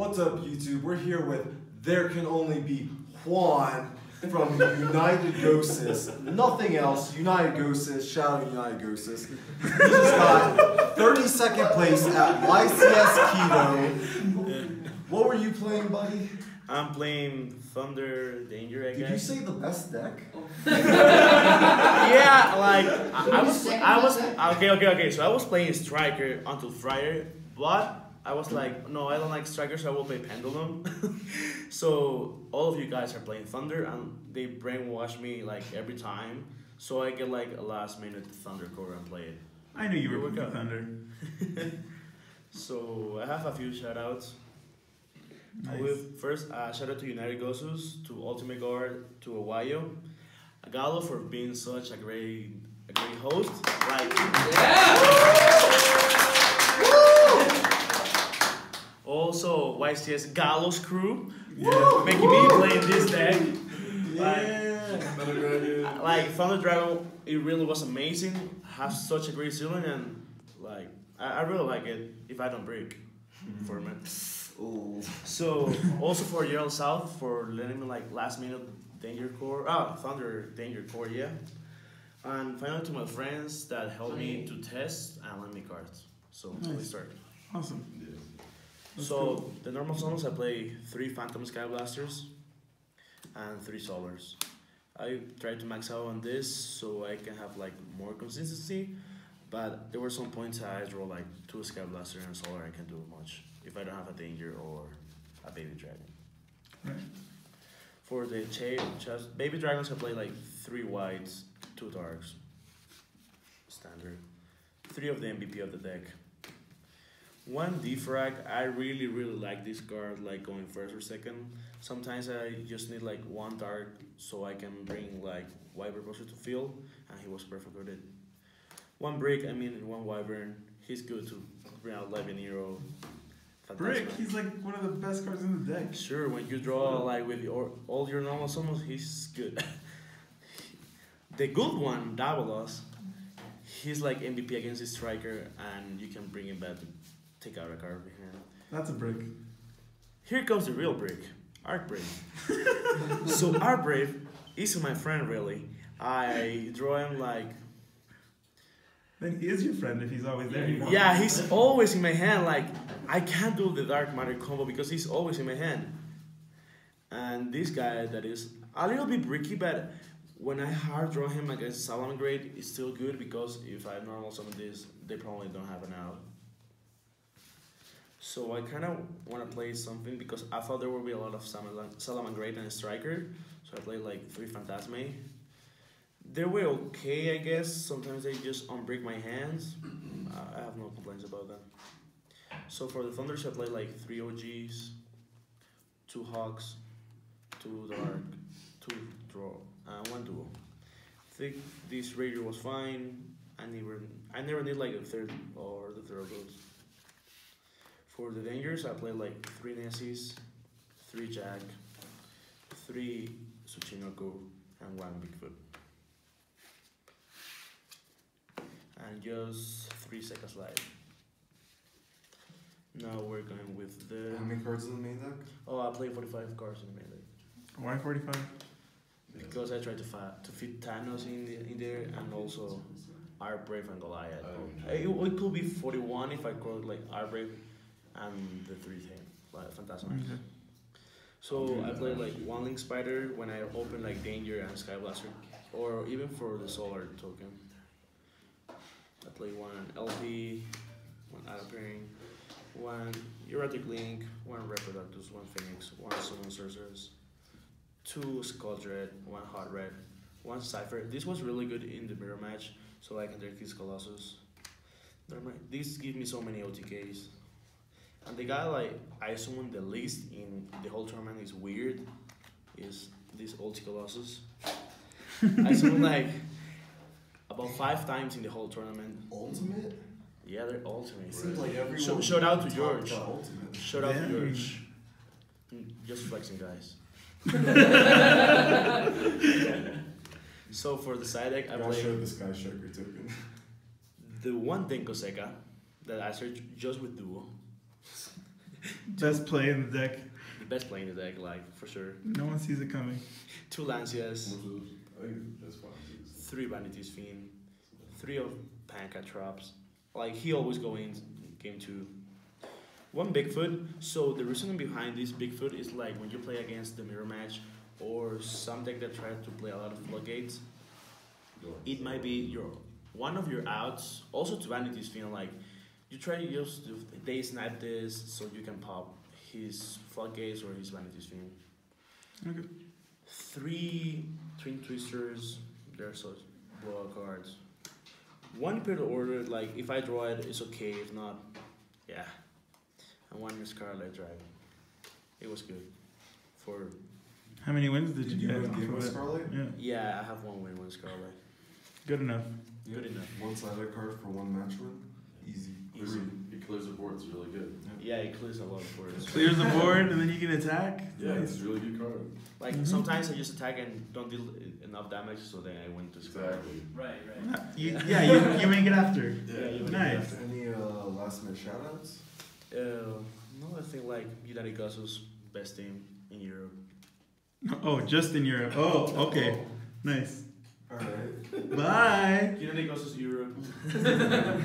What's up, YouTube? We're here with There Can Only Be Juan from United Gosus. Nothing else. United Gosus. Shout out United Gosus. He just got 32nd place at YCS Quito. What were you playing, buddy? I'm playing Thunder Danger, I Did you say the best deck? yeah, like I, I was, I was okay, okay, okay. So I was playing Striker until Friday, but I was like, no, I don't like strikers. so I will play Pendulum. so all of you guys are playing Thunder, and they brainwash me like every time. So I get like a last minute Thunder core and play it. I knew you were we playing go. Thunder. So I have a few shout outs. Nice. With first, uh, shout out to United Gosus, to Ultimate Guard, to Owayo, Gallo for being such a great, a great host. Like, also YCS Gallo's crew, Yeah. making me play this deck. Yeah. Like Thunder Dragon, it really was amazing. Have such a great ceiling and like I, I really like it. If I don't break, for a minute. Oh. So also for Gerald South for letting me like last minute danger core ah thunder danger core yeah, and finally to my friends that helped me to test and lend me cards. So Nice. we start. Awesome. That's so the normal solos, I play three Phantom Skyblasters and three Solars. I tried to max out on this so I can have like more consistency, but there were some points I draw like two Sky Blaster and Solar I can't do much if I don't have a danger or a baby dragon. Right. For the cha- chest, baby dragons, I play like three whites, two darks. Standard. Three of the MVP of the deck. One defrag, I really really like this card, like going first or second. Sometimes I just need like one dark so I can bring like Wyvern Buster to field, and he was perfect with it. One brick, I mean one Wyvern, he's good to bring out Levin Hero. Brick, he's like one of the best cards in the deck. Sure, when you draw like with your all your normal summons, he's good. the good one, Davalos, he's like MVP against the striker, and you can bring him back to take out a card your. That's a brick. Here comes the real brick, Arc Brave. so Arc Brave is my friend really. I draw him like Then he is your friend if he's always there. You know? Yeah, he's always in my hand. Like I can't do the dark matter combo because he's always in my hand. And this guy that is a little bit bricky, but when I hard draw him against Salamangreat, it's still good because if I normal summon this, they probably don't have an out. So I kind of want to play something because I thought there would be a lot of Salamangreat and Striker. So I played like three Phantasme. They were okay, I guess. Sometimes they just unbreak my hands. Uh, I have no complaints about that. So for the Thunders, I played like three OGs, two Hawks, two Dark, two Draw, and one Duo. I think this Raider was fine. I never, I never need like a third or the third of those. For the Dangers, I played like three Nessies, three Jack, three Tsuchinoko, and one Bigfoot. and just three seconds left. Now we're going with the. How many cards in the main deck? Oh, I play 45 cards in the main deck. Why 45? because I tried to fa- to fit Thanos in the, in there and also Arc Brave and Goliath. Oh, It, it could be 41 if I called like Arc Brave and the three thing, uh, like Phantasm. Okay. Mm-hmm. So I played like one Link Spider when I opened like Danger and Sky Blaster, or even for the Solar token. I played one LP, one Out Pairing, one Erratic Link, one Reproductus, one Phoenix, one Summon Sorceress, two Skull Dread, one Hot Red, one Cipher. This was really good in the mirror match, so I can take this Colossus. Never mind. This gives me so many OTKs. And the guy like I summoned the least in the whole tournament is weird. Is this Ulti Colossus? I summoned like about five times in the whole tournament. Ultimate? Yeah, they're ultimate. It seems like everyone. Sh- shout out to George. Shout out to George. Mm, Just flexing, guys. so for the side deck, I Gotta play show this guy Sharker token. the one thing Koseka that I search just with Duo. Best play in the deck. The best play in the deck, like for sure. No one sees it coming. Two Lancias, I think that's fine. three Vanity's Fiend, three of Panka Traps. Like he always go in game two. One Bigfoot. So the reasoning behind this Bigfoot is like when you play against the mirror match or some deck that tries to play a lot of floodgates, it might be your one of your outs. Also to Vanity's Fiend, like you try to use the, they snipe this so you can pop his floodgates or his vanity Fiend. Okay. Three twin twisters. They're so blowout cards. One period order, like if I draw it, it's okay. If not, yeah. And one Scarlet Dragon. It was good. For How many wins did you, Did you get? win game of with? Scarlet? Yeah. yeah, I have one win, one Scarlet. Good enough. Good enough. One sided card for one match win. Easy. Easy. He clears the board. It's really good. Yeah, it clears a lot of boards. Clears the board and then you can attack. Yeah, Nice. it's a really good card. Like Mhm. sometimes I just attack and don't deal enough damage, so then I went to Scarlet. Exactly. Right, right. Uh, You, yeah, you, you make it after. Yeah, you would Nice. Any uh, last minute shoutouts? Uh, no, I think like United Gosus best team in Europe. Oh, just in Europe. Oh, okay. Nice. Alright. Bye. United Gosus Europe.